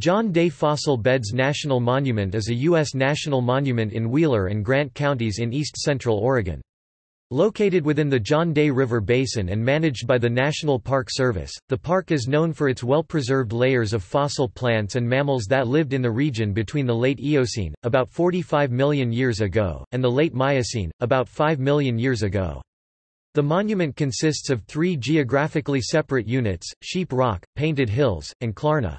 John Day Fossil Beds National Monument is a U.S. national monument in Wheeler and Grant counties in east-central Oregon. Located within the John Day River Basin and managed by the National Park Service, the park is known for its well-preserved layers of fossil plants and mammals that lived in the region between the late Eocene, about 45 million years ago, and the late Miocene, about 5 million years ago. The monument consists of three geographically separate units, Sheep Rock, Painted Hills, and Clarno.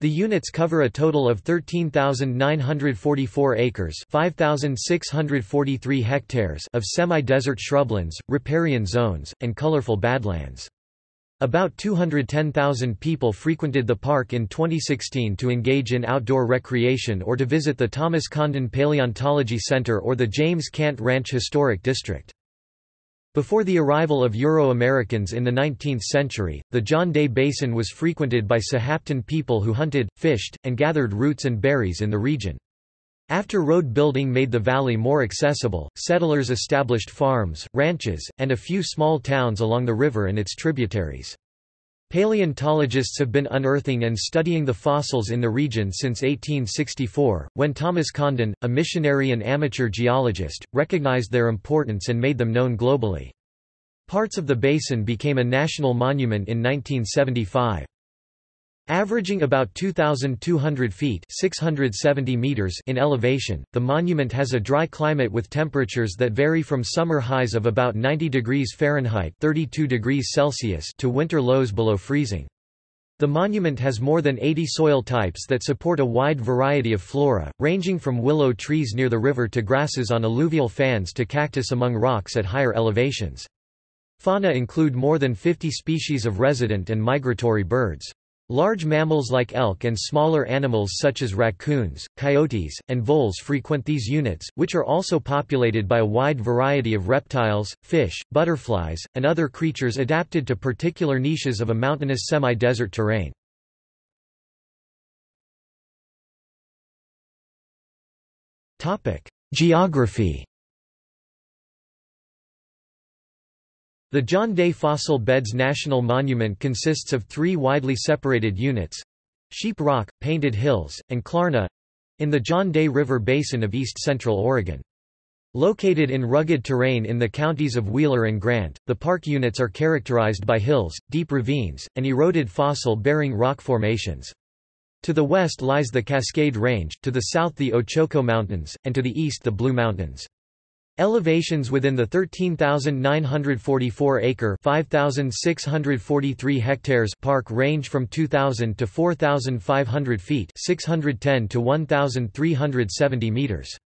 The units cover a total of 13,944 acres 5,643 hectares of semi-desert shrublands, riparian zones, and colorful badlands. About 210,000 people frequented the park in 2016 to engage in outdoor recreation or to visit the Thomas Condon Paleontology Center or the James Cant Ranch Historic District. Before the arrival of Euro-Americans in the 19th century, the John Day Basin was frequented by Sahaptin people who hunted, fished, and gathered roots and berries in the region. After road building made the valley more accessible, settlers established farms, ranches, and a few small towns along the river and its tributaries. Paleontologists have been unearthing and studying the fossils in the region since 1864, when Thomas Condon, a missionary and amateur geologist, recognized their importance and made them known globally. Parts of the basin became a national monument in 1975. Averaging about 2,200 feet 670 meters in elevation, the monument has a dry climate with temperatures that vary from summer highs of about 90 degrees Fahrenheit 32 degrees Celsius to winter lows below freezing. The monument has more than 80 soil types that support a wide variety of flora, ranging from willow trees near the river to grasses on alluvial fans to cactus among rocks at higher elevations. Fauna include more than 50 species of resident and migratory birds. Large mammals like elk and smaller animals such as raccoons, coyotes, and voles frequent these units, which are also populated by a wide variety of reptiles, fish, butterflies, and other creatures adapted to particular niches of a mountainous semi-desert terrain. Geography The John Day Fossil Beds National Monument consists of three widely separated units Sheep Rock, Painted Hills, and Clarno in the John Day River Basin of east-central Oregon. Located in rugged terrain in the counties of Wheeler and Grant, the park units are characterized by hills, deep ravines, and eroded fossil-bearing rock formations. To the west lies the Cascade Range, to the south the Ochoco Mountains, and to the east the Blue Mountains. Elevations within the 13,944-acre (5,643 hectares) park range from 2,000 to 4,500 feet (610 to 1,370 meters).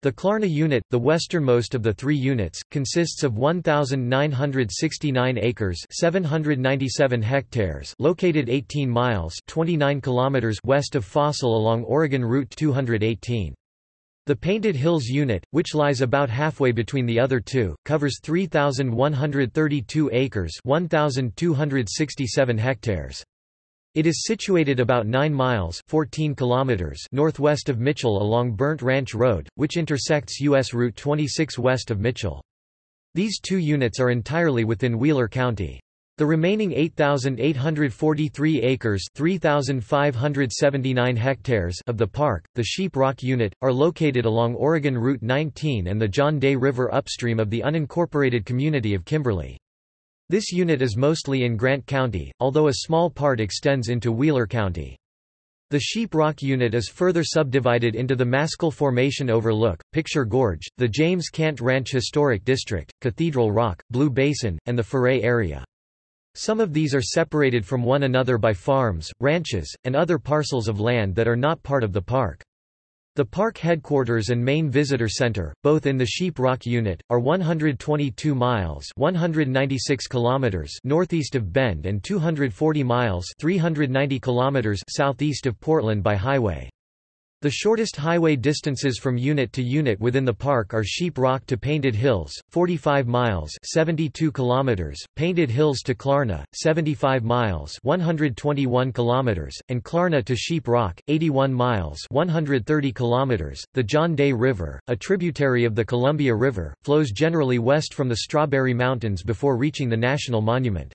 The Clarno unit, the westernmost of the three units, consists of 1,969 acres 797 hectares located 18 miles 29 kilometers west of Fossil along Oregon Route 218. The Painted Hills unit, which lies about halfway between the other two, covers 3,132 acres 1,267 hectares. It is situated about 9 miles 14 kilometers northwest of Mitchell along Burnt Ranch Road, which intersects U.S. Route 26 west of Mitchell. These two units are entirely within Wheeler County. The remaining 8,843 acres 3,579 hectares of the park, the Sheep Rock Unit, are located along Oregon Route 19 and the John Day River upstream of the unincorporated community of Kimberly. This unit is mostly in Grant County, although a small part extends into Wheeler County. The Sheep Rock unit is further subdivided into the Mascall Formation Overlook, Picture Gorge, the James Cant Ranch Historic District, Cathedral Rock, Blue Basin, and the Foree area. Some of these are separated from one another by farms, ranches, and other parcels of land that are not part of the park. The park headquarters and main visitor center, both in the Sheep Rock unit, are 122 miles 196 kilometers northeast of Bend and 240 miles 390 kilometers southeast of Portland by highway. The shortest highway distances from unit to unit within the park are Sheep Rock to Painted Hills, 45 miles 72 kilometers, Painted Hills to Clarno, 75 miles 121 kilometers, and Clarno to Sheep Rock, 81 miles 130 kilometers. The John Day River, a tributary of the Columbia River, flows generally west from the Strawberry Mountains before reaching the National Monument.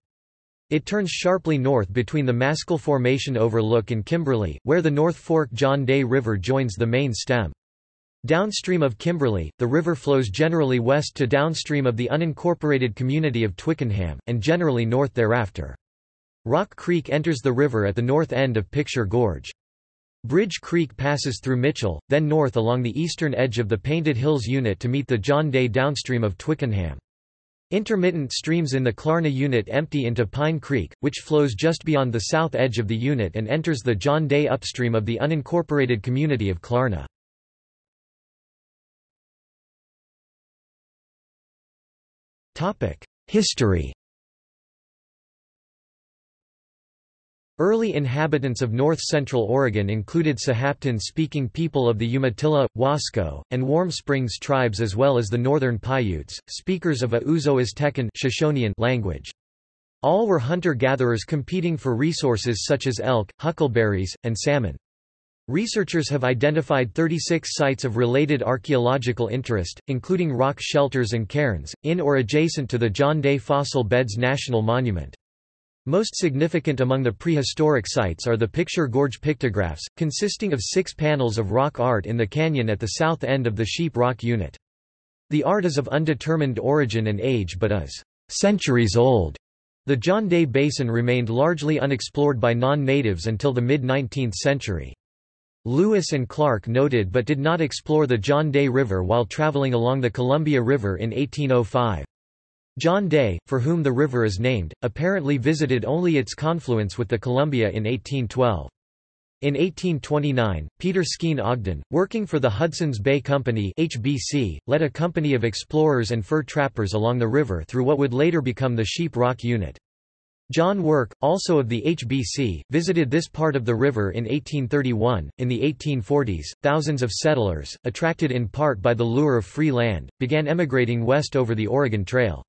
It turns sharply north between the Mascall Formation overlook and Kimberly, where the North Fork John Day River joins the main stem. Downstream of Kimberly, the river flows generally west to downstream of the unincorporated community of Twickenham, and generally north thereafter. Rock Creek enters the river at the north end of Picture Gorge. Bridge Creek passes through Mitchell, then north along the eastern edge of the Painted Hills Unit to meet the John Day downstream of Twickenham. Intermittent streams in the Clarno unit empty into Pine Creek, which flows just beyond the south edge of the unit and enters the John Day upstream of the unincorporated community of Clarno. History Early inhabitants of north-central Oregon included Sahaptin-speaking people of the Umatilla, Wasco, and Warm Springs tribes as well as the northern Paiutes, speakers of a Uto-Aztecan language. All were hunter-gatherers competing for resources such as elk, huckleberries, and salmon. Researchers have identified 36 sites of related archaeological interest, including rock shelters and cairns, in or adjacent to the John Day Fossil Beds National Monument. Most significant among the prehistoric sites are the Picture Gorge pictographs, consisting of six panels of rock art in the canyon at the south end of the Sheep Rock Unit. The art is of undetermined origin and age but is centuries old. The John Day Basin remained largely unexplored by non-natives until the mid-19th century. Lewis and Clark noted but did not explore the John Day River while traveling along the Columbia River in 1805. John Day, for whom the river is named, apparently visited only its confluence with the Columbia in 1812. In 1829, Peter Skene Ogden, working for the Hudson's Bay Company HBC, led a company of explorers and fur trappers along the river through what would later become the Sheep Rock Unit. John Work, also of the HBC, visited this part of the river in 1831. In the 1840s, thousands of settlers, attracted in part by the lure of free land, began emigrating west over the Oregon Trail.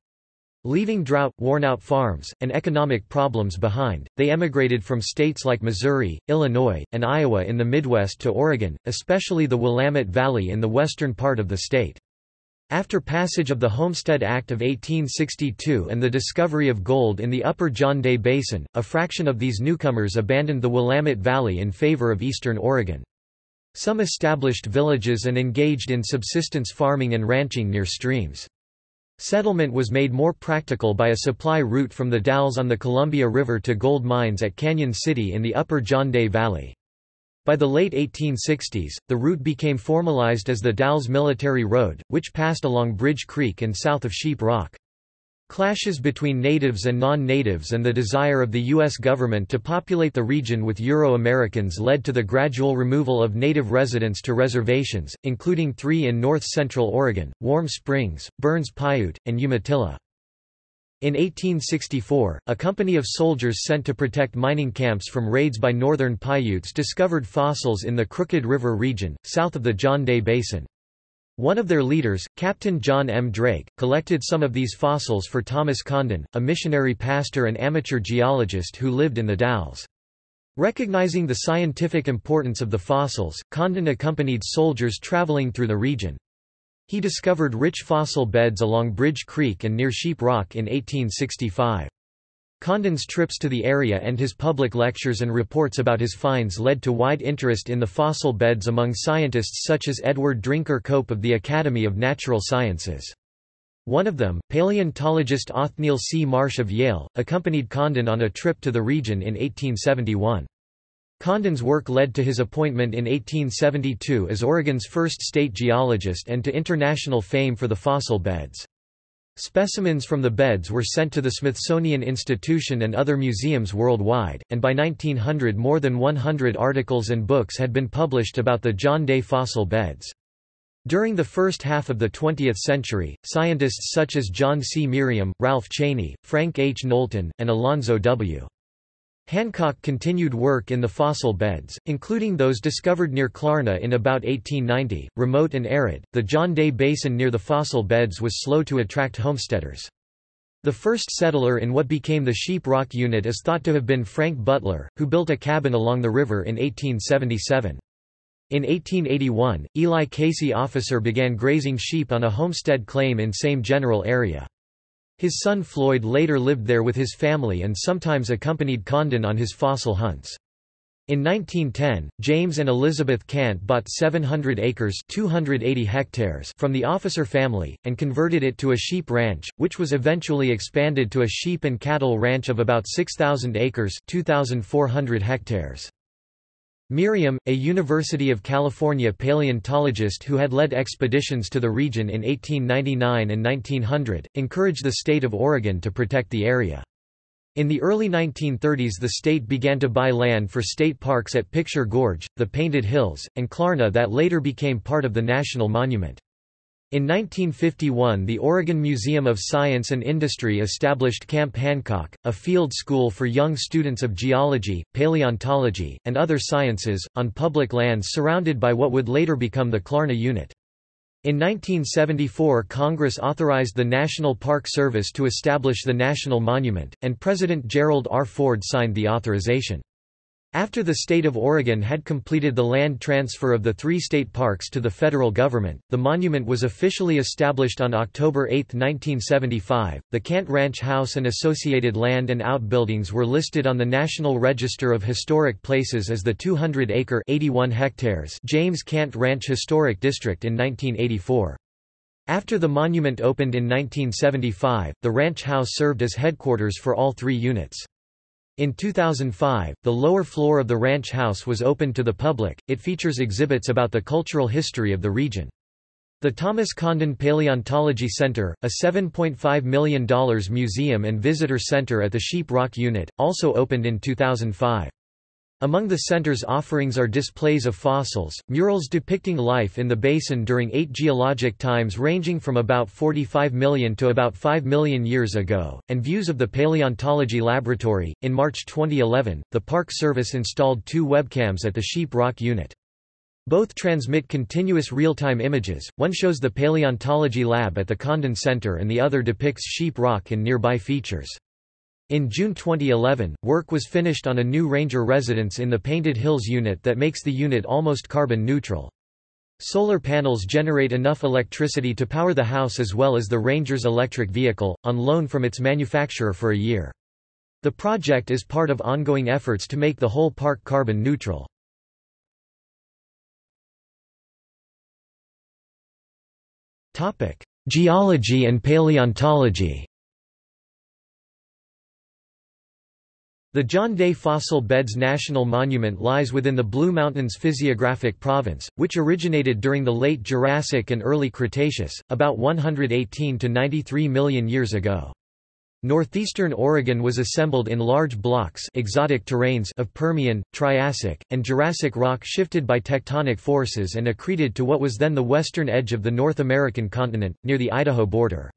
Leaving drought, worn-out farms, and economic problems behind, they emigrated from states like Missouri, Illinois, and Iowa in the Midwest to Oregon, especially the Willamette Valley in the western part of the state. After passage of the Homestead Act of 1862 and the discovery of gold in the upper John Day Basin, a fraction of these newcomers abandoned the Willamette Valley in favor of eastern Oregon. Some established villages and engaged in subsistence farming and ranching near streams. Settlement was made more practical by a supply route from the Dalles on the Columbia River to gold mines at Canyon City in the upper John Day Valley. By the late 1860s, the route became formalized as the Dalles Military Road, which passed along Bridge Creek and south of Sheep Rock. Clashes between natives and non-natives and the desire of the U.S. government to populate the region with Euro-Americans led to the gradual removal of native residents to reservations, including three in north-central Oregon, Warm Springs, Burns Paiute, and Umatilla. In 1864, a company of soldiers sent to protect mining camps from raids by northern Paiutes discovered fossils in the Crooked River region, south of the John Day Basin. One of their leaders, Captain John M. Drake, collected some of these fossils for Thomas Condon, a missionary pastor and amateur geologist who lived in the Dalles. Recognizing the scientific importance of the fossils, Condon accompanied soldiers traveling through the region. He discovered rich fossil beds along Bridge Creek and near Sheep Rock in 1865. Condon's trips to the area and his public lectures and reports about his finds led to wide interest in the fossil beds among scientists such as Edward Drinker Cope of the Academy of Natural Sciences. One of them, paleontologist Othniel C. Marsh of Yale, accompanied Condon on a trip to the region in 1871. Condon's work led to his appointment in 1872 as Oregon's first state geologist and to international fame for the fossil beds. Specimens from the beds were sent to the Smithsonian Institution and other museums worldwide, and by 1900 more than 100 articles and books had been published about the John Day fossil beds. During the first half of the 20th century, scientists such as John C. Merriam, Ralph Chaney, Frank H. Knowlton, and Alonzo W. Hancock continued work in the fossil beds, including those discovered near Clarno in about 1890. Remote and arid, the John Day Basin near the fossil beds was slow to attract homesteaders. The first settler in what became the Sheep Rock Unit is thought to have been Frank Butler, who built a cabin along the river in 1877. In 1881, Eli Casey Officer began grazing sheep on a homestead claim in same general area. His son Floyd later lived there with his family and sometimes accompanied Condon on his fossil hunts. In 1910, James and Elizabeth Cant bought 700 acres 280 hectares from the Officer family, and converted it to a sheep ranch, which was eventually expanded to a sheep and cattle ranch of about 6,000 acres 2,400 hectares. Merriam, a University of California paleontologist who had led expeditions to the region in 1899 and 1900, encouraged the state of Oregon to protect the area. In the early 1930s the state began to buy land for state parks at Picture Gorge, the Painted Hills, and Clarno that later became part of the National Monument. In 1951 the Oregon Museum of Science and Industry established Camp Hancock, a field school for young students of geology, paleontology, and other sciences, on public lands surrounded by what would later become the Clarno Unit. In 1974 Congress authorized the National Park Service to establish the National Monument, and President Gerald R. Ford signed the authorization. After the state of Oregon had completed the land transfer of the three state parks to the federal government, the monument was officially established on October 8, 1975. The Cant Ranch House and associated land and outbuildings were listed on the National Register of Historic Places as the 200-acre (81 hectares) James Cant Ranch Historic District in 1984. After the monument opened in 1975, the ranch house served as headquarters for all three units. In 2005, the lower floor of the ranch house was opened to the public. It features exhibits about the cultural history of the region. The Thomas Condon Paleontology Center, a $7.5 million museum and visitor center at the Sheep Rock Unit, also opened in 2005. Among the center's offerings are displays of fossils, murals depicting life in the basin during eight geologic times ranging from about 45 million to about 5 million years ago, and views of the Paleontology Laboratory. In March 2011, the Park Service installed two webcams at the Sheep Rock unit. Both transmit continuous real-time images, one shows the Paleontology Lab at the Condon Center and the other depicts Sheep Rock and nearby features. In June 2011, work was finished on a new ranger residence in the Painted Hills unit that makes the unit almost carbon neutral. Solar panels generate enough electricity to power the house as well as the ranger's electric vehicle, on loan from its manufacturer for a year. The project is part of ongoing efforts to make the whole park carbon neutral. Geology and paleontology The John Day Fossil Beds National Monument lies within the Blue Mountains physiographic province, which originated during the late Jurassic and early Cretaceous, about 118 to 93 million years ago. Northeastern Oregon was assembled in large blocks exotic terrains of Permian, Triassic, and Jurassic rock shifted by tectonic forces and accreted to what was then the western edge of the North American continent, near the Idaho border.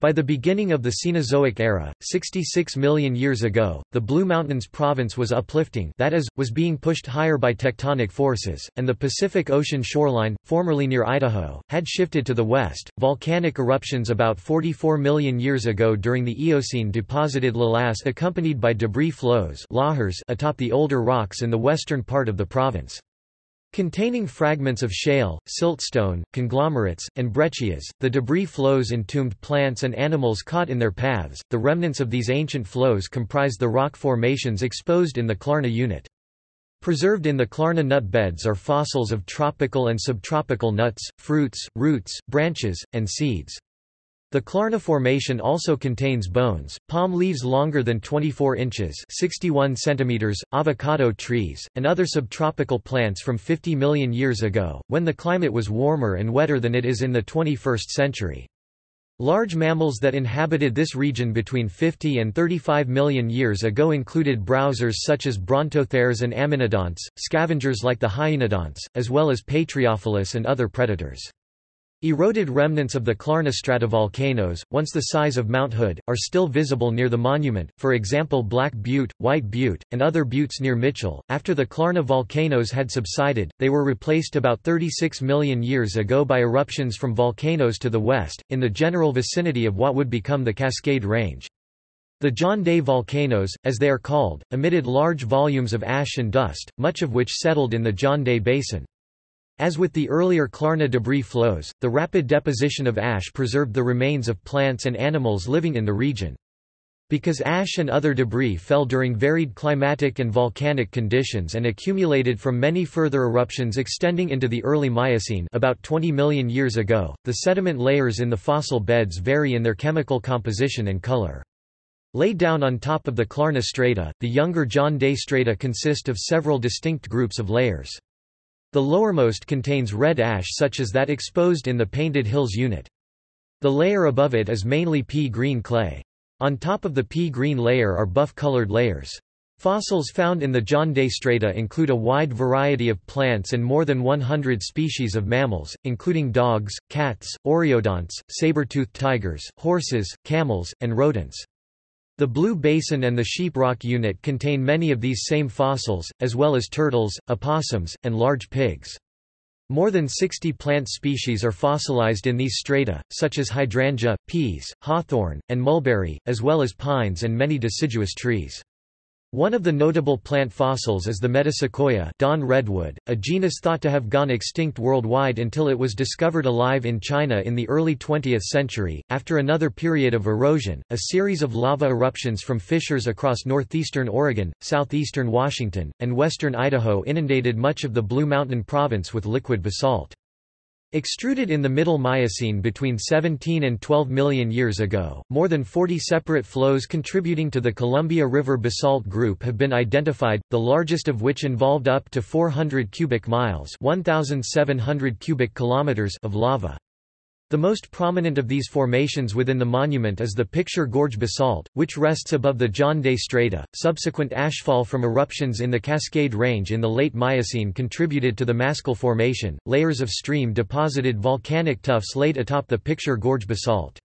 By the beginning of the Cenozoic era, 66 million years ago, the Blue Mountains province was uplifting that is, was being pushed higher by tectonic forces, and the Pacific Ocean shoreline, formerly near Idaho, had shifted to the west. Volcanic eruptions about 44 million years ago during the Eocene deposited lavas accompanied by debris flows lahars atop the older rocks in the western part of the province. Containing fragments of shale, siltstone, conglomerates, and breccias, the debris flows entombed plants and animals caught in their paths. The remnants of these ancient flows comprise the rock formations exposed in the Clarno unit. Preserved in the Clarno nut beds are fossils of tropical and subtropical nuts, fruits, roots, branches, and seeds. The Clarno Formation also contains bones, palm leaves longer than 24 inches 61 centimeters, avocado trees, and other subtropical plants from 50 million years ago, when the climate was warmer and wetter than it is in the 21st century. Large mammals that inhabited this region between 50 and 35 million years ago included browsers such as brontotheres and amynodonts, scavengers like the hyaenodonts, as well as Patriofelis and other predators. Eroded remnants of the Clarno stratovolcanoes, once the size of Mount Hood, are still visible near the monument, for example Black Butte, White Butte, and other buttes near Mitchell. After the Clarno volcanoes had subsided, they were replaced about 36 million years ago by eruptions from volcanoes to the west, in the general vicinity of what would become the Cascade Range. The John Day volcanoes, as they are called, emitted large volumes of ash and dust, much of which settled in the John Day Basin. As with the earlier Clarno debris flows, the rapid deposition of ash preserved the remains of plants and animals living in the region. Because ash and other debris fell during varied climatic and volcanic conditions and accumulated from many further eruptions extending into the early Miocene about 20 million years ago, the sediment layers in the fossil beds vary in their chemical composition and color. Laid down on top of the Clarno strata, the younger John Day strata consist of several distinct groups of layers. The lowermost contains red ash such as that exposed in the Painted Hills unit. The layer above it is mainly pea-green clay. On top of the pea-green layer are buff-colored layers. Fossils found in the John Day strata include a wide variety of plants and more than 100 species of mammals, including dogs, cats, oreodonts, saber-toothed tigers, horses, camels, and rodents. The Blue Basin and the Sheep Rock unit contain many of these same fossils, as well as turtles, opossums, and large pigs. More than 60 plant species are fossilized in these strata, such as hydrangea, peas, hawthorn, and mulberry, as well as pines and many deciduous trees. One of the notable plant fossils is the metasequoia dawn redwood, a genus thought to have gone extinct worldwide until it was discovered alive in China in the early 20th century. After another period of erosion, a series of lava eruptions from fissures across northeastern Oregon, southeastern Washington, and western Idaho inundated much of the Blue Mountain province with liquid basalt. Extruded in the Middle Miocene between 17 and 12 million years ago, more than 40 separate flows contributing to the Columbia River basalt group have been identified, the largest of which involved up to 400 cubic miles 1,700 cubic kilometers of lava. The most prominent of these formations within the monument is the Picture Gorge basalt, which rests above the John Day Strata. Subsequent ashfall from eruptions in the Cascade Range in the late Miocene contributed to the Mascall Formation. Layers of stream deposited volcanic tuffs laid atop the Picture Gorge basalt.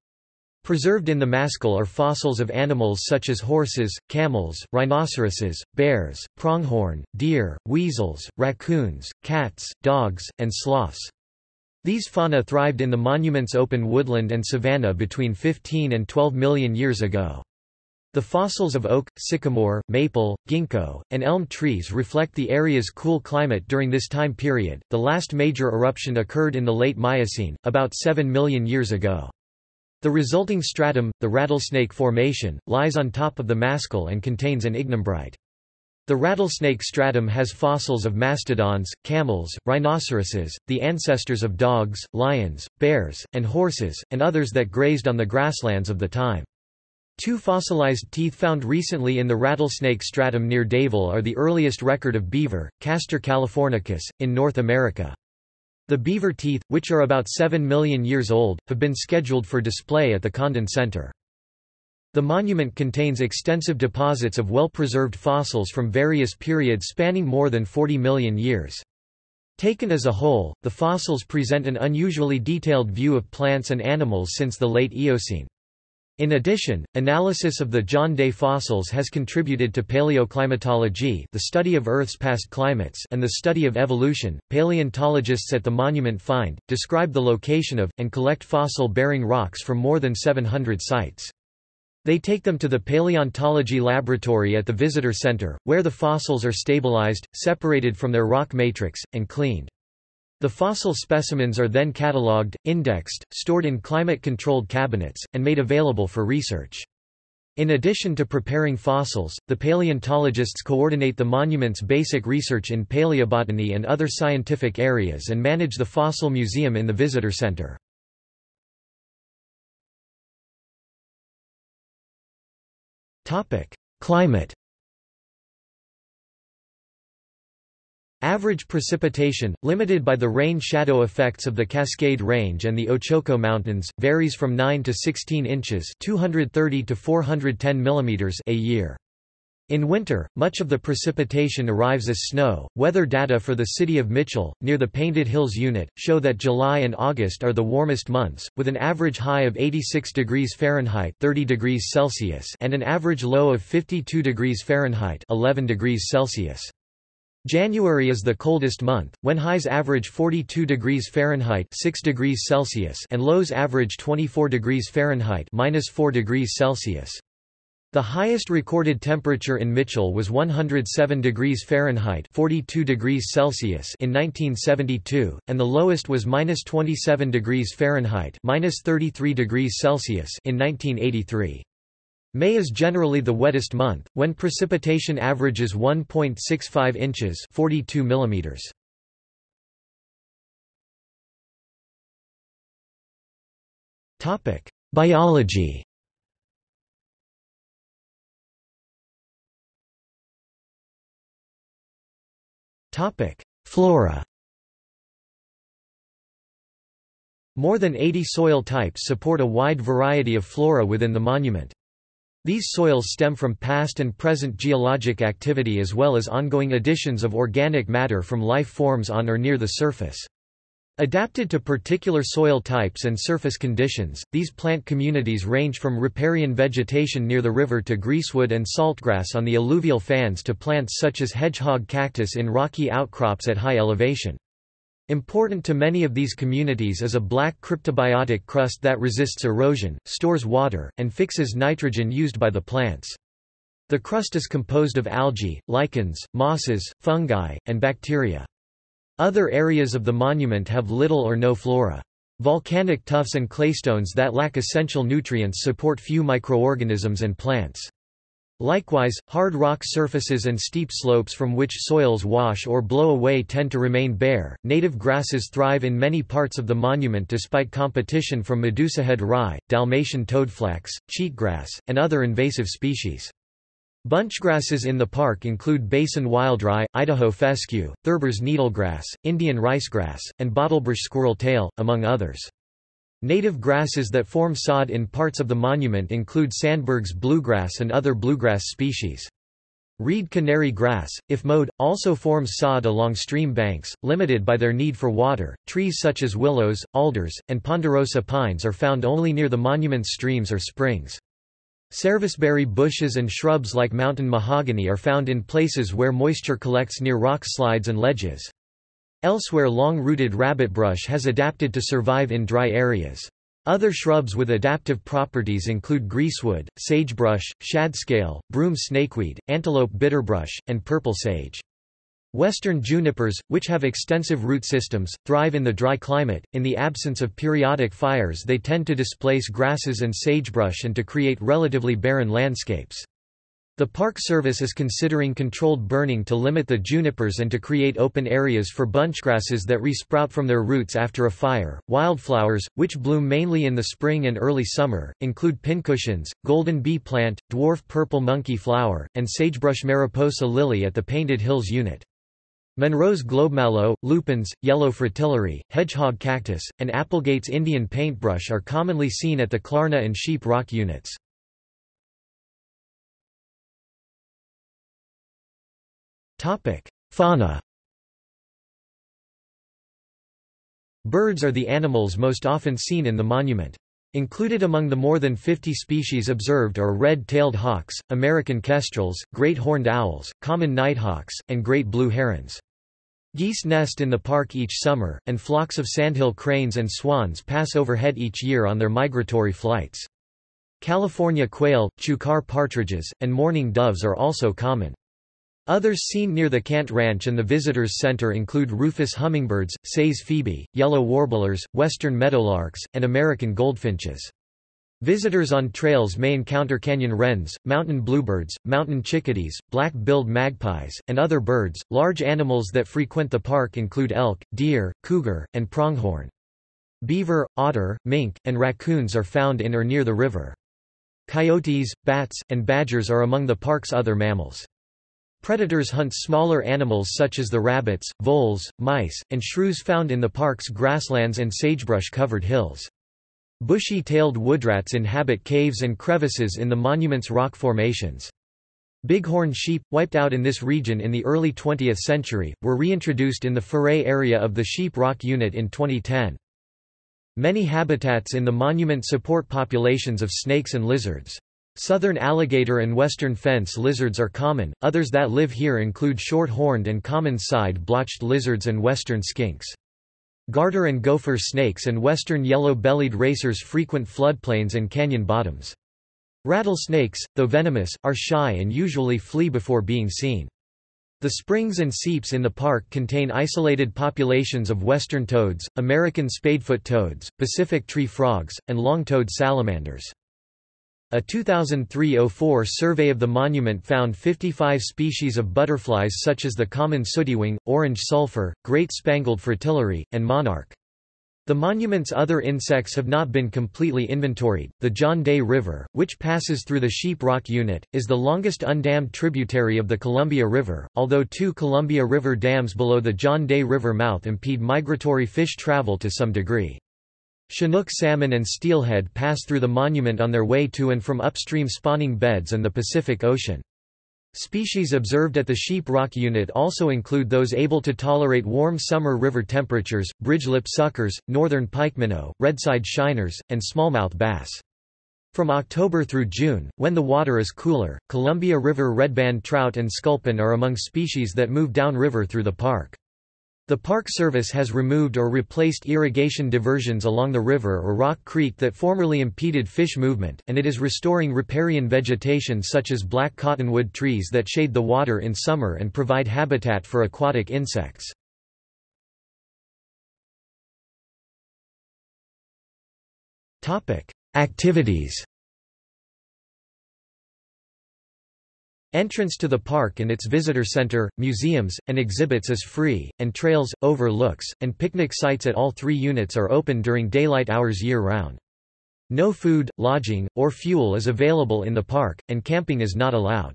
Preserved in the Mascall are fossils of animals such as horses, camels, rhinoceroses, bears, pronghorn, deer, weasels, raccoons, cats, dogs, and sloths. These fauna thrived in the monument's open woodland and savanna between 15 and 12 million years ago. The fossils of oak, sycamore, maple, ginkgo, and elm trees reflect the area's cool climate during this time period. The last major eruption occurred in the late Miocene, about 7 million years ago. The resulting stratum, the Rattlesnake Formation, lies on top of the Mascall and contains an ignimbrite. The rattlesnake stratum has fossils of mastodons, camels, rhinoceroses, the ancestors of dogs, lions, bears, and horses, and others that grazed on the grasslands of the time. Two fossilized teeth found recently in the rattlesnake stratum near Dayville are the earliest record of beaver, Castor californicus, in North America. The beaver teeth, which are about 7 million years old, have been scheduled for display at the Condon Center. The monument contains extensive deposits of well-preserved fossils from various periods spanning more than 40 million years. Taken as a whole, the fossils present an unusually detailed view of plants and animals since the late Eocene. In addition, analysis of the John Day fossils has contributed to paleoclimatology, the study of Earth's past climates, and the study of evolution. Paleontologists at the monument find, describe the location of, and collect fossil-bearing rocks from more than 700 sites. They take them to the paleontology laboratory at the visitor center, where the fossils are stabilized, separated from their rock matrix, and cleaned. The fossil specimens are then catalogued, indexed, stored in climate-controlled cabinets, and made available for research. In addition to preparing fossils, the paleontologists coordinate the monument's basic research in paleobotany and other scientific areas and manage the fossil museum in the visitor center. Climate Average precipitation, limited by the rain-shadow effects of the Cascade Range and the Ochoco Mountains, varies from 9 to 16 inches 230 to 410 mm a year. In winter, much of the precipitation arrives as snow. Weather data for the city of Mitchell, near the Painted Hills unit, show that July and August are the warmest months, with an average high of 86 degrees Fahrenheit (30 degrees Celsius) and an average low of 52 degrees Fahrenheit (11 degrees Celsius). January is the coldest month, when highs average 42 degrees Fahrenheit 6 degrees Celsius and lows average 24 degrees Fahrenheit minus 4 degrees Celsius. The highest recorded temperature in Mitchell was 107 degrees Fahrenheit 42 degrees Celsius in 1972, and the lowest was minus 27 degrees Fahrenheit minus 33 degrees Celsius in 1983. May is generally the wettest month, when precipitation averages 1.65 inches 42 millimeters. Biology Flora More than 80 soil types support a wide variety of flora within the monument. These soils stem from past and present geologic activity as well as ongoing additions of organic matter from life forms on or near the surface. Adapted to particular soil types and surface conditions, these plant communities range from riparian vegetation near the river to greasewood and saltgrass on the alluvial fans to plants such as hedgehog cactus in rocky outcrops at high elevation. Important to many of these communities is a black cryptobiotic crust that resists erosion, stores water, and fixes nitrogen used by the plants. The crust is composed of algae, lichens, mosses, fungi, and bacteria. Other areas of the monument have little or no flora. Volcanic tuffs and claystones that lack essential nutrients support few microorganisms and plants. Likewise, hard rock surfaces and steep slopes from which soils wash or blow away tend to remain bare. Native grasses thrive in many parts of the monument despite competition from medusahead rye, Dalmatian toadflax, cheatgrass, and other invasive species. Bunchgrasses in the park include basin wildrye, Idaho fescue, Thurber's needlegrass, Indian ricegrass, and bottlebrush squirrel-tail, among others. Native grasses that form sod in parts of the monument include Sandberg's bluegrass and other bluegrass species. Reed canary grass, if mowed, also forms sod along stream banks, limited by their need for water. Trees such as willows, alders, and ponderosa pines are found only near the monument's streams or springs. Serviceberry bushes and shrubs like mountain mahogany are found in places where moisture collects near rock slides and ledges. Elsewhere long-rooted rabbitbrush has adapted to survive in dry areas. Other shrubs with adaptive properties include greasewood, sagebrush, shadscale, broom snakeweed, antelope bitterbrush, and purple sage. Western junipers, which have extensive root systems, thrive in the dry climate. In the absence of periodic fires, they tend to displace grasses and sagebrush and to create relatively barren landscapes. The Park Service is considering controlled burning to limit the junipers and to create open areas for bunchgrasses that resprout from their roots after a fire. Wildflowers, which bloom mainly in the spring and early summer, include pincushions, golden bee plant, dwarf purple monkey flower, and sagebrush mariposa lily at the Painted Hills unit. Munro's globemallow, lupins, yellow fritillary, hedgehog cactus, and Applegate's Indian paintbrush are commonly seen at the Clarno and Sheep Rock units. Fauna Birds are the animals most often seen in the monument. Included among the more than 50 species observed are red-tailed hawks, American kestrels, great horned owls, common nighthawks, and great blue herons. Geese nest in the park each summer, and flocks of sandhill cranes and swans pass overhead each year on their migratory flights. California quail, chukar partridges, and mourning doves are also common. Others seen near the Cant Ranch and the Visitors Center include rufous hummingbirds, Say's phoebe, yellow warblers, western meadowlarks, and American goldfinches. Visitors on trails may encounter canyon wrens, mountain bluebirds, mountain chickadees, black-billed magpies, and other birds. Large animals that frequent the park include elk, deer, cougar, and pronghorn. Beaver, otter, mink, and raccoons are found in or near the river. Coyotes, bats, and badgers are among the park's other mammals. Predators hunt smaller animals such as the rabbits, voles, mice, and shrews found in the park's grasslands and sagebrush-covered hills. Bushy-tailed woodrats inhabit caves and crevices in the monument's rock formations. Bighorn sheep, wiped out in this region in the early 20th century, were reintroduced in the Foree area of the Sheep Rock Unit in 2010. Many habitats in the monument support populations of snakes and lizards. Southern alligator and western fence lizards are common, others that live here include short-horned and common side-blotched lizards and western skinks. Garter and gopher snakes and western yellow-bellied racers frequent floodplains and canyon bottoms. Rattlesnakes, though venomous, are shy and usually flee before being seen. The springs and seeps in the park contain isolated populations of western toads, American spadefoot toads, Pacific tree frogs, and long-toed salamanders. A 2003-04 survey of the monument found 55 species of butterflies such as the common sootywing, orange sulfur, great spangled fritillary, and monarch. The monument's other insects have not been completely inventoried. The John Day River, which passes through the Sheep Rock Unit, is the longest undammed tributary of the Columbia River, although two Columbia River dams below the John Day River mouth impede migratory fish travel to some degree. Chinook salmon and steelhead pass through the monument on their way to and from upstream spawning beds and the Pacific Ocean. Species observed at the Sheep Rock Unit also include those able to tolerate warm summer river temperatures, bridgelip suckers, northern pike minnow, redside shiners, and smallmouth bass. From October through June, when the water is cooler, Columbia River redband trout and sculpin are among species that move downriver through the park. The Park Service has removed or replaced irrigation diversions along the river or Rock Creek that formerly impeded fish movement, and it is restoring riparian vegetation such as black cottonwood trees that shade the water in summer and provide habitat for aquatic insects. Activities Entrance to the park and its visitor center, museums, and exhibits is free, and trails, overlooks, and picnic sites at all three units are open during daylight hours year-round. No food, lodging, or fuel is available in the park, and camping is not allowed.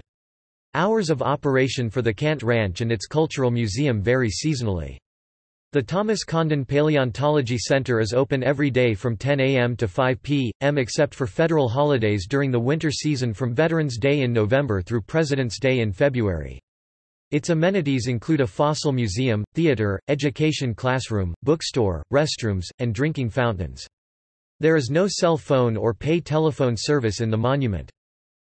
Hours of operation for the Cant Ranch and its cultural museum vary seasonally. The Thomas Condon Paleontology Center is open every day from 10 a.m. to 5 p.m. except for federal holidays during the winter season from Veterans Day in November through President's Day in February. Its amenities include a fossil museum, theater, education classroom, bookstore, restrooms, and drinking fountains. There is no cell phone or pay telephone service in the monument.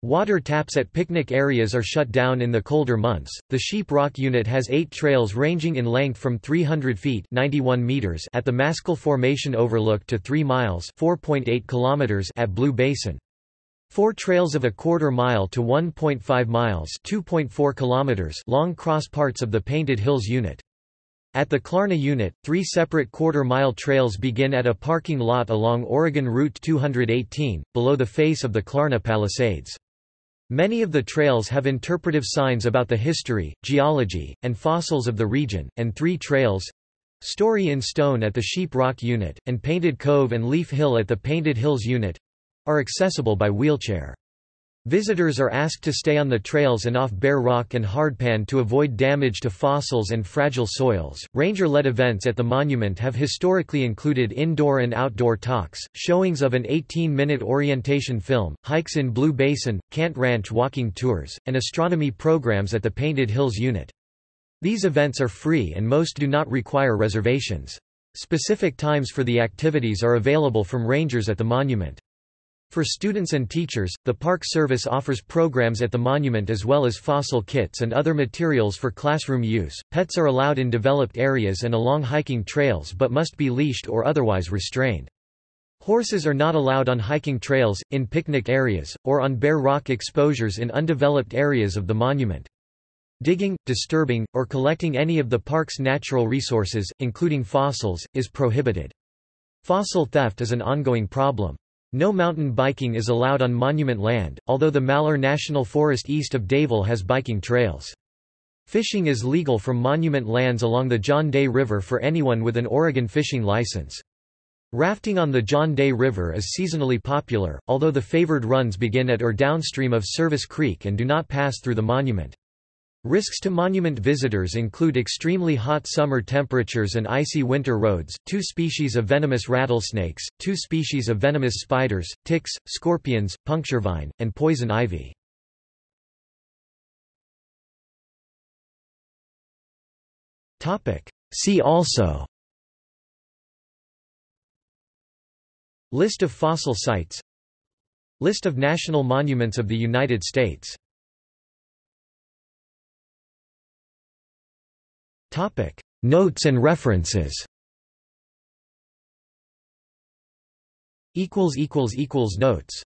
Water taps at picnic areas are shut down in the colder months. The Sheep Rock unit has eight trails ranging in length from 300 feet 91 meters at the Mascall Formation overlook to 3 miles 4.8 kilometers at Blue Basin. Four trails of a quarter mile to 1.5 miles 2.4 kilometers long cross parts of the Painted Hills unit. At the Clarno unit, three separate quarter-mile trails begin at a parking lot along Oregon Route 218, below the face of the Clarno Palisades. Many of the trails have interpretive signs about the history, geology, and fossils of the region, and three trails Story in Stone at the Sheep Rock Unit, and Painted Cove and Leaf Hill at the Painted Hills Unit are accessible by wheelchair. Visitors are asked to stay on the trails and off bare rock and hardpan to avoid damage to fossils and fragile soils. Ranger led events at the monument have historically included indoor and outdoor talks, showings of an 18 minute orientation film, hikes in Blue Basin, Cant Ranch walking tours, and astronomy programs at the Painted Hills unit. These events are free and most do not require reservations. Specific times for the activities are available from rangers at the monument. For students and teachers, the Park Service offers programs at the monument as well as fossil kits and other materials for classroom use. Pets are allowed in developed areas and along hiking trails but must be leashed or otherwise restrained. Horses are not allowed on hiking trails, in picnic areas, or on bare rock exposures in undeveloped areas of the monument. Digging, disturbing, or collecting any of the park's natural resources, including fossils, is prohibited. Fossil theft is an ongoing problem. No mountain biking is allowed on monument land, although the Malheur National Forest east of Dayville has biking trails. Fishing is legal from monument lands along the John Day River for anyone with an Oregon fishing license. Rafting on the John Day River is seasonally popular, although the favored runs begin at or downstream of Service Creek and do not pass through the monument. Risks to monument visitors include extremely hot summer temperatures and icy winter roads, two species of venomous rattlesnakes, two species of venomous spiders, ticks, scorpions, puncturevine, and poison ivy. See also List of fossil sites List of national monuments of the United States Topic: Notes and references. Equals equals equals notes.